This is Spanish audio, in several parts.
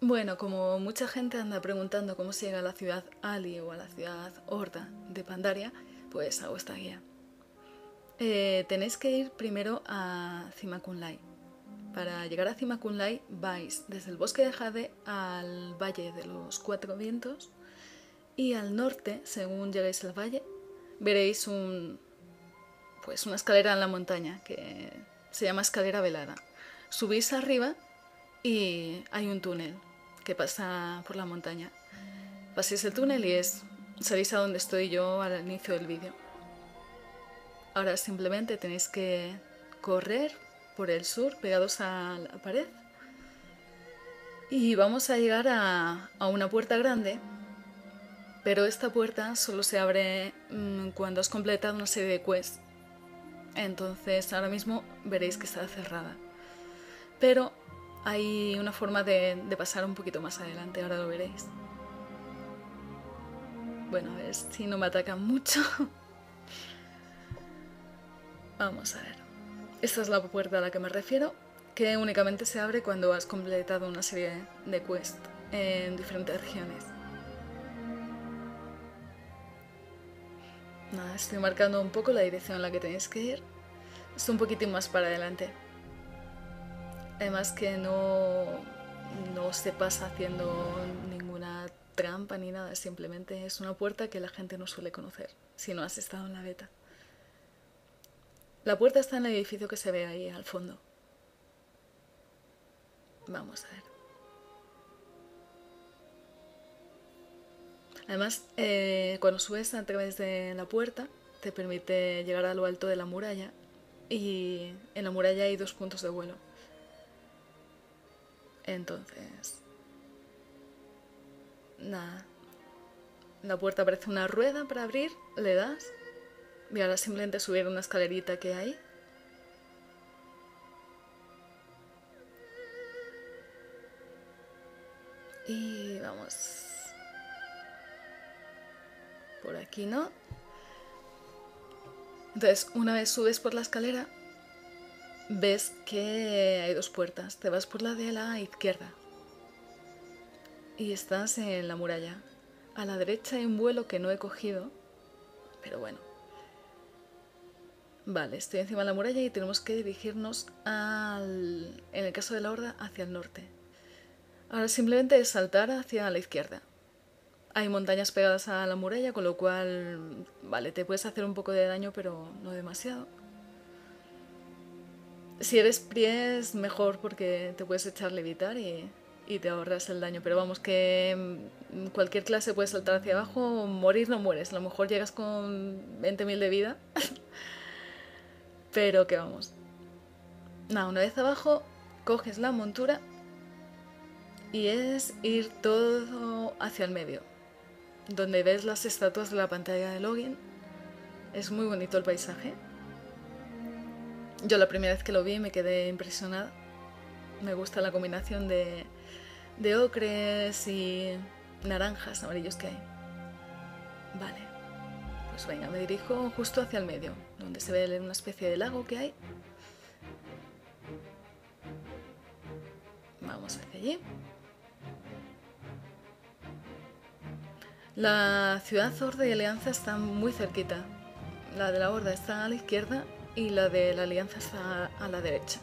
Bueno, como mucha gente anda preguntando cómo se llega a la ciudad Ali o a la ciudad Horda de Pandaria, pues hago esta guía. Eh, tenéis que ir primero a Cimakunlai. Para llegar a Cimakunlai vais desde el bosque de Jade al Valle de los Cuatro Vientos y al norte, según lleguéis al valle, veréis un, pues una escalera en la montaña que se llama escalera velada. Subís arriba y hay un túnel que pasa por la montaña. Paséis el túnel y es salís a donde estoy yo al inicio del vídeo. Ahora simplemente tenéis que correr por el sur pegados a la pared y vamos a llegar a, a una puerta grande pero esta puerta solo se abre mm, cuando has completado una serie de quests entonces ahora mismo veréis que está cerrada pero hay una forma de, pasar un poquito más adelante, ahora lo veréis. Bueno, a ver si no me atacan mucho. Vamos a ver. Esta es la puerta a la que me refiero, que únicamente se abre cuando has completado una serie de quests en diferentes regiones. Nada, estoy marcando un poco la dirección en la que tenéis que ir. Estoy un poquitín más para adelante. Además que no, no se pasa haciendo ninguna trampa ni nada, simplemente es una puerta que la gente no suele conocer si no has estado en la beta. La puerta está en el edificio que se ve ahí al fondo. Vamos a ver. Además, eh, cuando subes a través de la puerta, te permite llegar a lo alto de la muralla y en la muralla hay dos puntos de vuelo. Entonces... Nada. La puerta parece una rueda para abrir, le das. Y ahora simplemente subir una escalerita que hay. Y vamos. Por aquí no. Entonces, una vez subes por la escalera, ves que hay dos puertas. Te vas por la de la izquierda y estás en la muralla. A la derecha hay un vuelo que no he cogido, pero bueno. Vale, estoy encima de la muralla y tenemos que dirigirnos al, en el caso de la horda, hacia el norte. Ahora simplemente es saltar hacia la izquierda. Hay montañas pegadas a la muralla, con lo cual, vale, te puedes hacer un poco de daño, pero no demasiado. Si eres Pries, mejor porque te puedes echar levitar y, y te ahorras el daño. Pero vamos, que en cualquier clase puedes saltar hacia abajo, morir no mueres. A lo mejor llegas con 20.000 de vida. Pero que vamos. Nada, una vez abajo, coges la montura y es ir todo hacia el medio. Donde ves las estatuas de la pantalla de login. Es muy bonito el paisaje. Yo la primera vez que lo vi me quedé impresionada. Me gusta la combinación de, ocres y naranjas, amarillos que hay. Vale, pues venga, me dirijo justo hacia el medio, donde se ve una especie de lago que hay. Vamos hacia allí. La ciudad Horda y Alianza están muy cerquita. La de la Horda está a la izquierda y la de la alianza está a la derecha.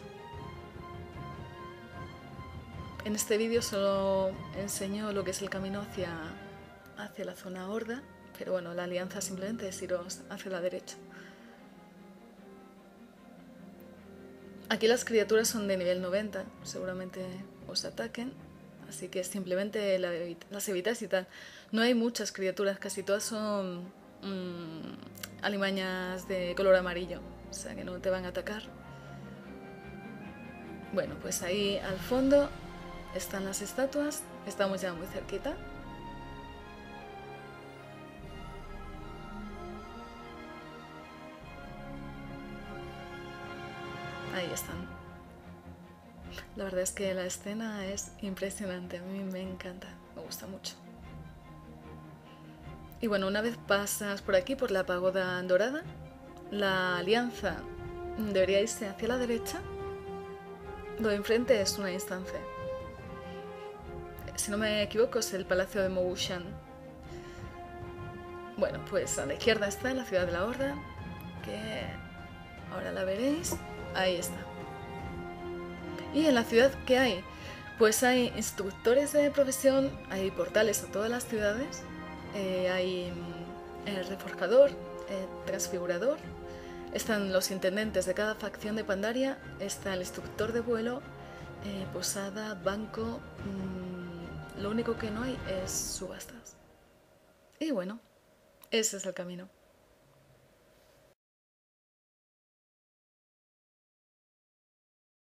En este vídeo solo enseño lo que es el camino hacia, hacia la zona horda, pero bueno, la alianza simplemente es iros hacia la derecha. Aquí las criaturas son de nivel 90, seguramente os ataquen, así que simplemente las evitas y tal. No hay muchas criaturas, casi todas son mmm, alimañas de color amarillo, o sea que no te van a atacar. Bueno, pues ahí al fondo están las estatuas, estamos ya muy cerquita. Ahí están. La verdad es que la escena es impresionante, a mí me encanta, me gusta mucho. Y bueno, una vez pasas por aquí, por la pagoda dorada, la alianza debería irse hacia la derecha. Lo de enfrente es una instancia. si no me equivoco, es el Palacio de Mogushan. Bueno, pues a la izquierda está la ciudad de la Horda, que ahora la veréis. Ahí está. ¿Y en la ciudad qué hay? Pues hay instructores de profesión, hay portales a todas las ciudades, eh, hay mm, el reforjador, el transfigurador, están los intendentes de cada facción de Pandaria, está el instructor de vuelo, eh, posada, banco, mm, lo único que no hay es subastas. Y bueno, ese es el camino.